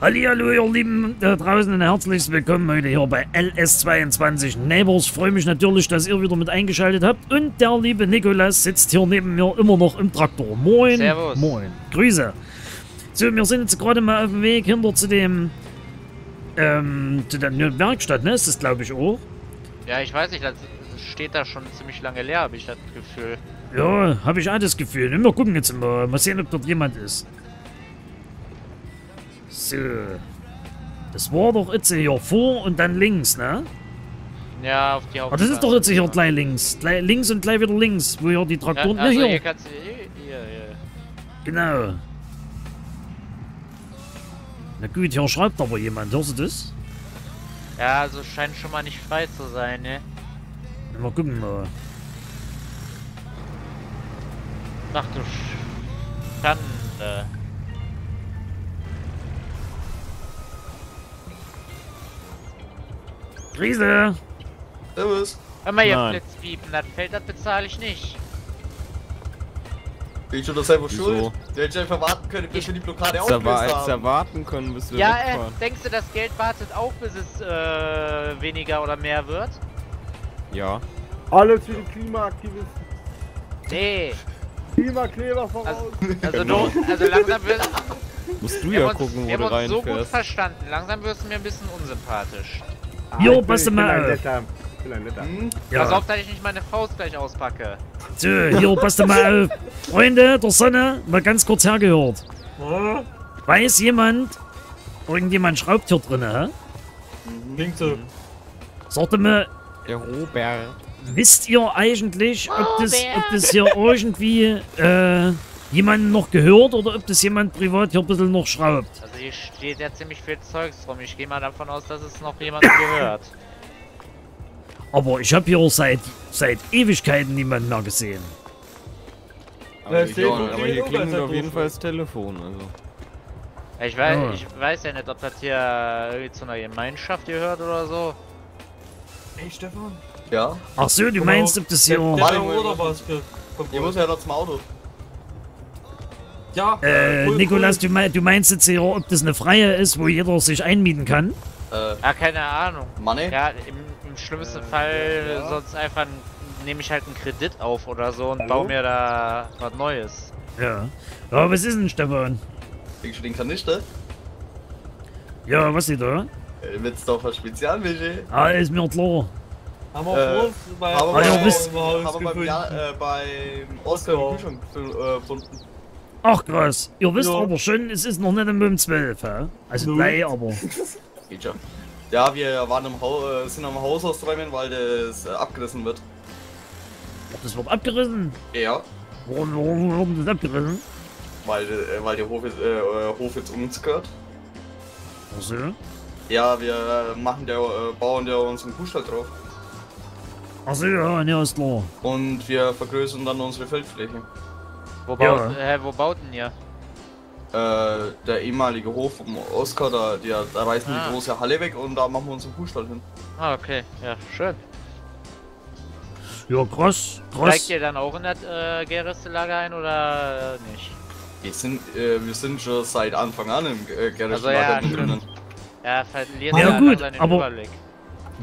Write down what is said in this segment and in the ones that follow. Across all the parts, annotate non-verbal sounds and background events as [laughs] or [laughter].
Hallihallo, ihr Lieben da draußen und herzlich willkommen heute hier bei LS22 Neighbors. Freue mich natürlich, dass ihr wieder mit eingeschaltet habt. Und der liebe Nikolas sitzt hier neben mir immer noch im Traktor. Moin. Servus. Moin. Grüße. So, wir sind jetzt gerade mal auf dem Weg hinter zu dem, ähm, zu der Werkstatt, ne? Ist das, glaube ich, auch. Ja, ich weiß nicht, das steht da schon ziemlich lange leer, habe ich das Gefühl. Ja, habe ich auch das Gefühl. Wir gucken jetzt mal. Mal sehen, ob dort jemand ist. So. Das war doch jetzt hier vor und dann links, ne? Ja, auf die Aber das ist doch jetzt hier gleich links. Gleich links und gleich wieder links, wo hier die Ja, Traktoren... also ne, hier hier. kannst du... Hier, hier. Genau. Na gut, hier schreibt aber jemand. Hörst du das? Ja, also scheint schon mal nicht frei zu sein, ne? Mal gucken mal. Ach du Sch- Schande. Krise! Servus. Hör mal, ihr Nein. Blitzpiepen, das Feld, das bezahle ich nicht. Bin ich schon doch selber Wieso? schuld? Der hätte einfach warten können, bis wir die Blockade aufgelöst haben. erwarten können, bis wir Ja, äh, denkst du, das Geld wartet auch, bis es äh, weniger oder mehr wird? Ja. Alle zu den Klimaaktivisten. Nee. Klimakleber voraus. Also, also, Genau. du, also langsam wird... Musst du Wir ja haben uns, gucken, wir wo haben du uns so gut reinfährst. verstanden. Langsam wirst du mir ein bisschen unsympathisch. Jo, passt ich bin mal auf. Hm? Pass Ja. auf, dass ich nicht meine Faust gleich auspacke. So, hier, passt mal auf. Freunde der Sonne, mal ganz kurz hergehört. Weiß jemand, irgendjemand schraubt hier drin, hä? Klingt so. Sagte mir, Der Robert. wisst ihr eigentlich, ob das, ob das hier irgendwie äh, jemanden noch gehört oder ob das jemand privat hier ein bisschen noch schraubt? Also hier steht ja ziemlich viel Zeugs rum. Ich gehe mal davon aus, dass es noch jemand gehört. Aber ich habe hier seit, seit Ewigkeiten niemanden mehr gesehen. Aber, Ja, hier, steht aber hier klingelt gut, auf jeden. Fall das Telefon. Also. Ich weiß, Ja. ich weiß ja nicht, ob das hier irgendwie zu einer Gemeinschaft gehört oder so. Hey Stefan. Ja. Ach so, du meinst, ob das hier... Warte, oder was? Ihr muss ja noch zum Auto. Ja. Äh, cool, Nikolas, du, mei- du meinst jetzt hier, ob das eine freie ist, wo jeder sich einmieten kann? Äh, Ja, keine Ahnung. Money? Ja, im, im schlimmsten Fall sonst einfach nehme ich halt einen Kredit auf oder so und baue mir da was Neues. Ja. Ja, was ist denn, Stefan? Kriegst du den Kanister? Ja, was ist da? Äh, Witzdorfer Spezialmische. Ah, ist mir klar. Haben wir Äh, uns bei aber Ah, ja, beim, ja, äh, beim Oscar Kühlschrank äh, gefunden. Ach krass, ihr wisst Ja. aber schon, es ist noch nicht um 12, hä? Also gleich, aber... Geht schon. Ja, wir waren im Haus, äh, sind am Haus ausräumen, weil das äh, abgerissen wird. Das wird abgerissen. Ja. Warum, warum wird das abgerissen? Weil, äh, weil der Hof, äh, äh, Hof jetzt uns gehört. Ach so. Ja, wir machen der, äh, bauen der unseren Kuhstall drauf. Ach so, ja, ne, ist klar. Und wir vergrößern dann unsere Feldfläche. Wo Ja. baut, äh, wo baut denn ihr? Äh, der ehemalige Hof vom Oscar, da, der, da reißen Ah. die große Halle weg und da machen wir unseren Kuhstall hin. Ah, okay. Ja, schön. Ja, krass, Steigt krass. ihr dann auch in das äh, Gerestelager ein oder nicht? Wir sind, äh, wir sind schon seit Anfang an im äh, Gerrit Also ja, drinnen. Ja, verliert Ja, ja, gut, seinen aber- Überblick.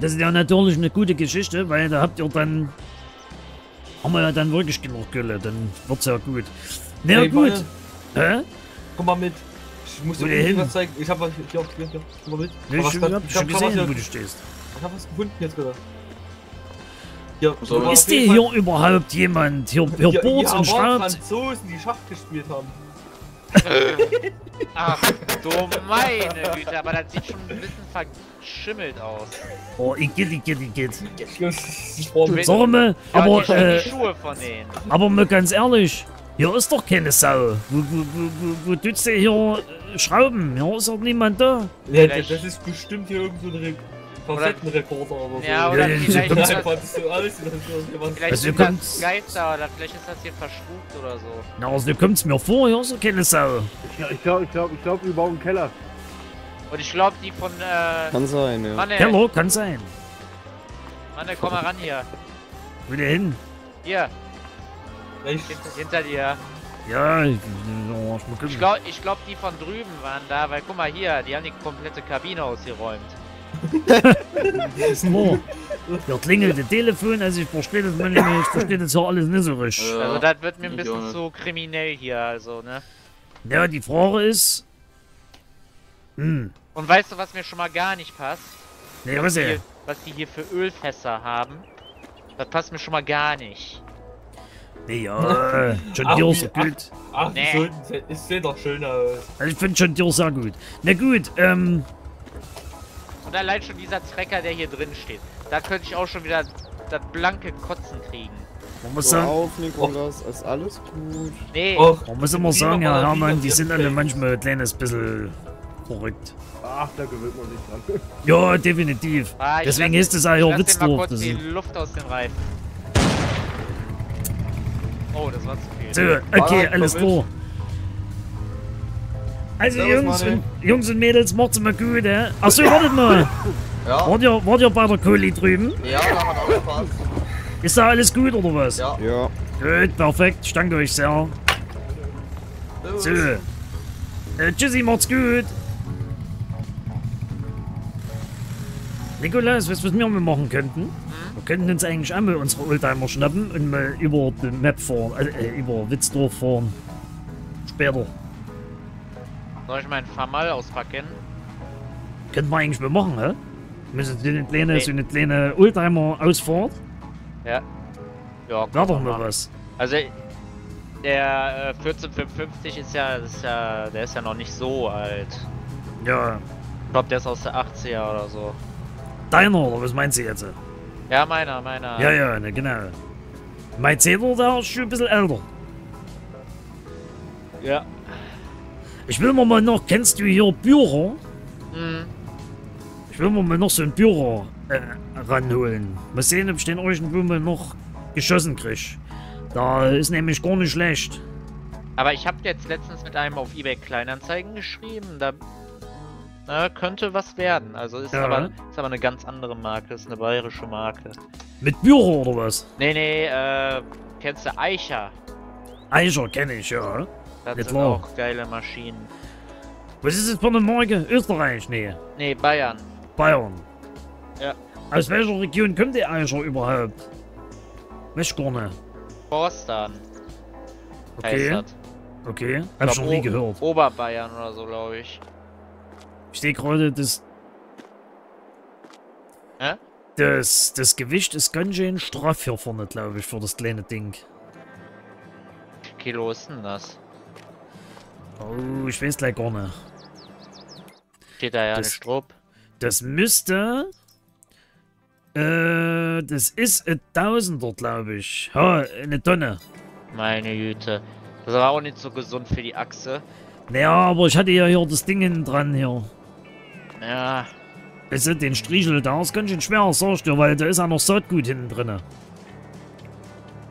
Das ist ja natürlich eine gute Geschichte, weil da habt ihr dann... Haben wir ja dann wirklich genug Gülle, dann wird's ja gut. Na ja, Hey, gut. Hä? Komm mal mit. Ich muss Wo dir hin? was zeigen. Ich hab was hier hier, hier. Komm mal mit. Ich, was ich grad- hab ich schon hab gesehen, was wo du stehst. Ich hab was gefunden jetzt gerade. Ja, So, aber Ist denn Fall- hier überhaupt jemand? Hier, hier Ja, bohrt ja, und schraubt? Franzosen, die Schach gespielt haben. Ach du meine Güte, aber das sieht schon ein bisschen verschimmelt aus. Oh. Ich brauch mit. Sag mal, Ja, aber, die, äh, die Schuhe von denen. aber mal ganz ehrlich, hier ist doch keine Sau. Wo, wo, wo, wo, wo tust du hier äh, schrauben? Hier ist doch niemand da. Ja, das ist bestimmt hier irgend so ein Re Kassettenrekorder oder so. Ja, oder ja, vielleicht, Pumpe- ist das, fandest du alles? Ist irgendwas- vielleicht Also, ihr das Geister oder vielleicht ist das hier verschrubt oder so. Na, also kommt's mir vor, hier ist doch keine Sau. Ich, ich glaube, ich glaub, ich glaub, wir bauen einen Keller. Und ich glaube, die von, äh, Kann sein, ja. Manne, Keller, kann sein. Manne, komm mal ran hier. Wo denn hin? Hier, Ich, hinter, dir. Ja, ich, ja. Ich glaube, ich glaub, die von drüben waren da, weil guck mal hier, die haben die komplette Kabine ausgeräumt. Was ist da? Ja, klingelt das Telefon, also ich verstehe das manchmal, ich verstehe das ja alles nicht so richtig. Also das wird mir ein bisschen zu kriminell hier, also, ne? Ja, die Frage ist... Hm, Und weißt du, was mir schon mal gar nicht passt? nee, was die, ey? hier, was die hier für Ölfässer haben? Das passt mir schon mal gar nicht. Nee, ja, äh, John Ach, Deere ist doch gut. Ach, Nee. nee. so, es sieht doch schön aus. Also ich finde John Deere sehr gut. Na gut, ähm, Und allein schon dieser Trecker, der hier drin steht. Da könnte ich auch schon wieder das blanke Kotzen kriegen. man muss So sagen, auf, Nikolas, ist alles gut. Nee, Och, man muss immer sagen, wie Hermann, die sind alle manchmal ein kleines bisschen verrückt. Ach, da gewöhnt man sich dran. [laughs] Ja, definitiv. Ah, ich Deswegen lass- ist es auch ich hier dem Witzdorf. Das die Luft aus den Reifen. Oh, das war zu viel. so, okay, alles klar. Also Servus, Jungs und, Jungs und Mädels, macht's mal gut, hä? Achso, wartet mal. [laughs] Ja, Wart ihr, wart ihr bei der Kohli drüben? ja, da hat auch gepasst. Ist da alles gut oder was? Ja, Ja. Gut, perfekt. Ich danke euch sehr. So. Äh, tschüssi, macht's gut. Nikolas, weißt du, was wir mal machen könnten? Wir könnten uns eigentlich einmal unsere Oldtimer schnappen und mal über die Map fahren, äh, äh, über Witzdorf fahren. Später. Soll ich meinen Famal auspacken? Könnten wir eigentlich mal machen, hä? Müssen so eine kleine, Nee. so eine kleine Oldtimer-Ausfahrt? Ja. Ja, War doch mal was. Also, der äh, 1455 ist ja, ist ja, der ist ja noch nicht so alt. Ja. Ich glaube, der ist aus der 80er oder so. Deiner, oder was meinst du jetzt? Ja, meiner, meiner. Ja, ja, ne, genau. Mein Zeder, der ist schon ein bisschen älter. Ja. Ich will mal noch, kennst du hier Büro? Mhm. Ich will mal noch so ein Büro äh, ranholen. Mal sehen, ob ich den irgendwo mal noch geschossen krieg. Da ist nämlich gar nicht schlecht. Aber ich habe jetzt letztens mit einem auf eBay Kleinanzeigen geschrieben. Da na, könnte was werden. Also ist, Ja. aber, ist aber eine ganz andere Marke. Ist eine bayerische Marke. Mit Büro oder was? Nee, nee, äh, kennst du Eicher? Eicher kenne ich, ja. Das Ja, sind klar. auch geile Maschinen. Was ist das für eine Marke? Österreich? Nee. Nee, Bayern. Bayern. Ja. Aus welcher Region kommt die Eicher überhaupt? Weiß ich gar nicht. Forstan heißt Okay, okay. Hab ich noch nie gehört. Oberbayern oder so, glaube ich. Ich sehe gerade, das... Hä? Das, das Gewicht ist ganz schön straff hier vorne, glaube ich, für das kleine Ding. Wie Kilo ist denn das? Oh, ich weiß gleich gar nicht. Steht da ja Das- nicht drauf. Das müsste... Äh, das ist ein Tausender, glaube ich. Ha, eine Tonne. Meine Güte. Das aber auch nicht so gesund für die Achse. Naja, aber ich hatte ja hier das Ding hinten dran hier. Ja, Also den Strichel, da ist ganz schön schwer, sag ich dir, weil da ist ja noch Saatgut hinten drin.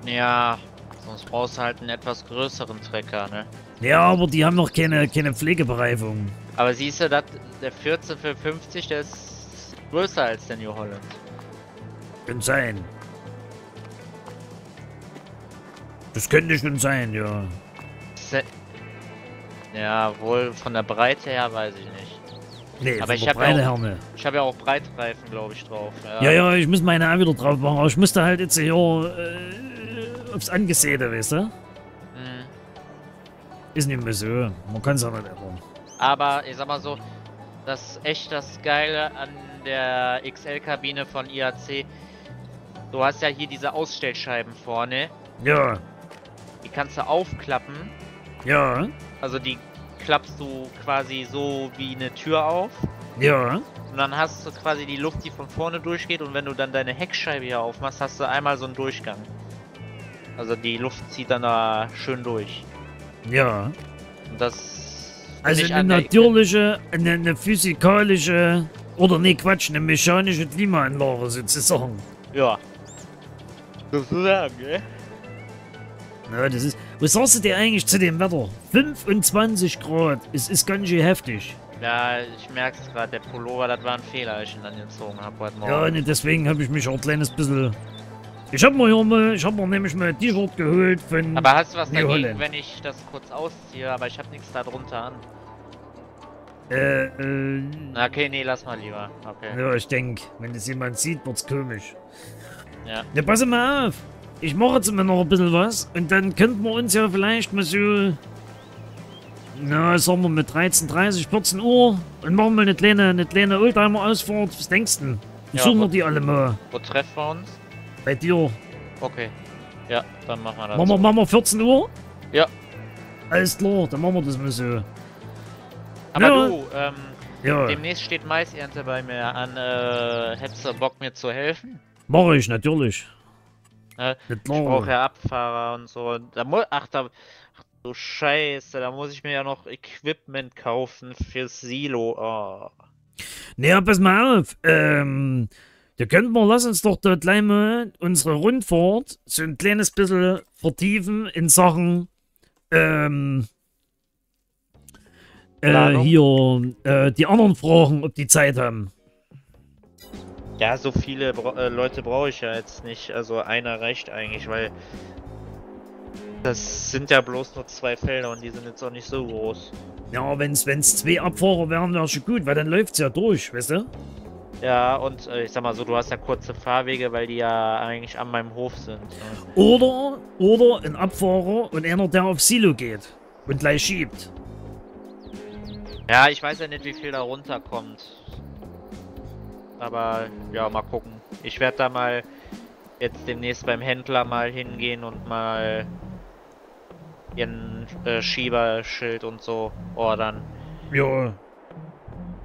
ja. Sonst brauchst du halt einen etwas größeren Trecker, ne? Ja, aber die haben noch keine, keine Pflegebereifung. Aber siehst du, dat, der 1455, der ist größer als der New Holland. Kann sein. Das könnte schon sein, ja. Se ja, wohl von der Breite her weiß ich nicht. Nee, Aber ich der hab ja auch- nicht. Ich habe ja auch Breitreifen, glaube ich, drauf. Ja, ja, ich muss meine auch wieder drauf machen, aber ich musste halt jetzt hier äh, aufs Angesäte, weißt du? Ist nicht mehr so. Man kann es ja nicht ändern. Aber ich sag mal so, das ist echt das Geile an der XL-Kabine von IAC. Du hast ja hier diese Ausstellscheiben vorne. Ja, Die kannst du aufklappen. ja, Also die klappst du quasi so wie eine Tür auf. ja. Und dann hast du quasi die Luft, die von vorne durchgeht. Und wenn du dann deine Heckscheibe hier aufmachst, hast du einmal so einen Durchgang. Also die Luft zieht dann da schön durch. Ja. Und das. Also eine natürliche, eine, eine physikalische, oder nee, Quatsch, eine mechanische Klimaanlage sozusagen. Ja. Sozusagen, gell? Ja, das ist. Was sagst du dir eigentlich zu dem Wetter? 25 Grad. Es ist ganz schön heftig. Ja, ich merk's gerade, der Pullover, das war ein Fehler, als ich ihn angezogen habe heute Morgen. Ja, ne, deswegen habe ich mich auch ein kleines bisschen Ich hab mir hier mal, ich hab mir nämlich mal ein T-Shirt geholt von... Aber hast du was New dagegen, Holland. wenn ich das kurz ausziehe? Aber ich habe nichts da drunter an. Äh, äh, Okay, nee, lass mal lieber. Okay. ja, ich denk, wenn das jemand sieht, wird's komisch. Ja. Ja, pass mal auf. Ich mache jetzt immer noch ein bisschen was und dann könnten wir uns ja vielleicht mal so... Na, sagen wir mit 13.30, 14 Uhr und machen mal eine kleine, eine kleine Oldtimer-Ausfahrt. Was denkst du? Ja, Suchen wir aber- die alle mal Wo treffen wir uns? Bei dir. Okay. Ja, dann machen wir das. Machen wir, so. machen wir 14 Uhr? Ja. Alles klar, dann machen wir das mal so. Aber Ja. du, ähm, Ja, demnächst steht Maisernte bei mir an. Äh, hättest du Bock mir zu helfen? mache ich natürlich. Äh, Ich brauche ja Abfahrer und so. Da mu ach, da, ach du Scheiße, da muss ich mir ja noch Equipment kaufen fürs Silo. Oh. Naja, pass mal auf. Ähm, da könnten wir, lass uns doch da gleich mal unsere Rundfahrt so ein kleines bisschen vertiefen in Sachen, ähm, äh, hier, äh, die anderen Fragen, ob die Zeit haben. Ja, so viele bra äh, Leute brauche ich ja jetzt nicht. Also einer reicht eigentlich, weil das sind ja bloß nur zwei Felder und die sind jetzt auch nicht so groß. Ja, wenn's, wenn's zwei Abfahrer wären, wäre schon gut, weil dann läuft's ja durch, weißt du? Ja, und äh, ich sag mal so, du hast ja kurze Fahrwege, weil die ja eigentlich an meinem Hof sind. Ne? Oder, oder ein Abfahrer und einer, der auf Silo geht und gleich schiebt. Ja, ich weiß ja nicht, wie viel da runterkommt. Aber ja, mal gucken. Ich werde da mal jetzt demnächst beim Händler mal hingehen und mal ihren äh, Schieberschild und so ordern. Ja,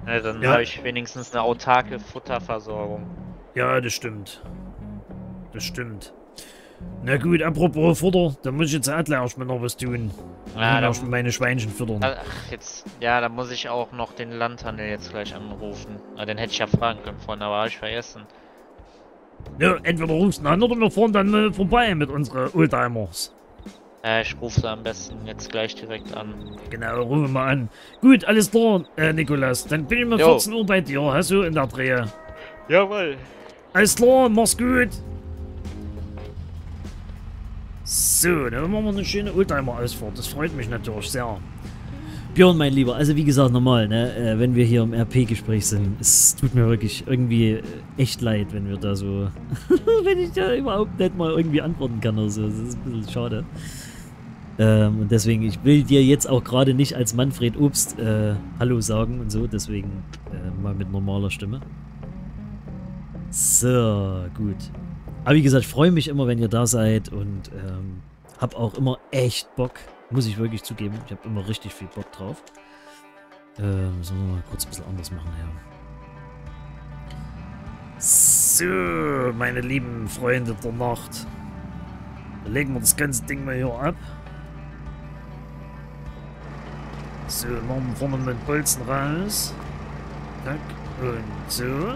Ne, dann Ja. habe ich wenigstens eine autarke Futterversorgung. Ja, das stimmt. Das stimmt. Na gut, apropos Futter, da muss ich jetzt auch gleich erstmal noch was tun. Ja, da, meine Schweinchen füttern. ach, jetzt, ja, da muss ich auch noch den Landhandel jetzt gleich anrufen. Na, den hätte ich ja fragen können vorhin, aber habe ich vergessen. Ja, entweder rufst du an oder wir fahren dann mal vorbei mit unseren Oldtimers. Äh, ich rufe sie am besten jetzt gleich direkt an. Genau, rufen wir mal an. Gut, alles klar, äh, Nikolas. Dann bin ich mal Jo. 14 Uhr bei dir, hast du in der Drehe. Jawohl. Alles klar, mach's gut. So, dann machen wir eine schöne Oldtimer-Ausfahrt. Das freut mich natürlich sehr. Björn, mein Lieber, also wie gesagt, normal, ne, äh, wenn wir hier im RP-Gespräch sind, es tut mir wirklich irgendwie äh, echt leid, wenn wir da so, [laughs] wenn ich da überhaupt nicht mal irgendwie antworten kann oder so, das ist ein bisschen schade. Ähm, und deswegen, ich will dir jetzt auch gerade nicht als Manfred Obst äh, Hallo sagen und so, deswegen äh, mal mit normaler Stimme. So, gut. Aber wie gesagt, ich freue mich immer, wenn ihr da seid und ähm, hab auch immer echt Bock, muss ich wirklich zugeben. Ich habe immer richtig viel Bock drauf. Ähm, müssen wir mal kurz ein bisschen anders machen, ja. So, meine lieben Freunde der Nacht. Dann legen wir das ganze Ding mal hier ab. So, machen wir vorne mit Bolzen raus. Zack, und so.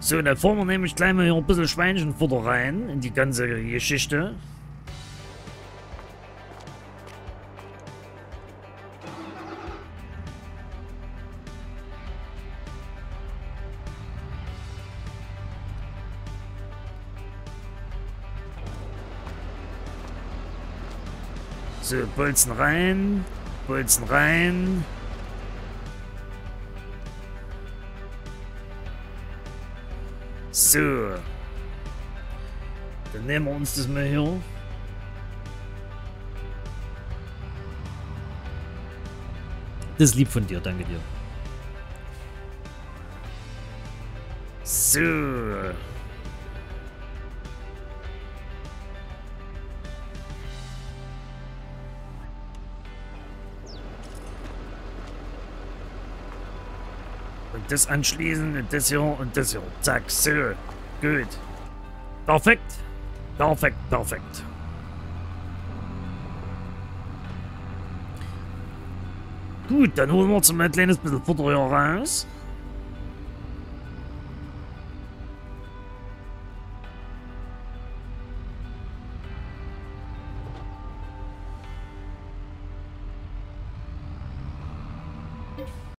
So, dann fahren wir nämlich gleich mal hier ein bisschen Schweinchenfutter rein in die ganze Geschichte. So, Bolzen rein. Bolzen rein. So. Dann nehmen wir uns das mal hier. Das ist lieb von dir, danke dir. So. Und das anschließen und das hier und das hier. Zack, so. Gut. Perfekt. Perfekt, perfekt. Gut, dann holen wir uns mal ein kleines bisschen Futter hier raus.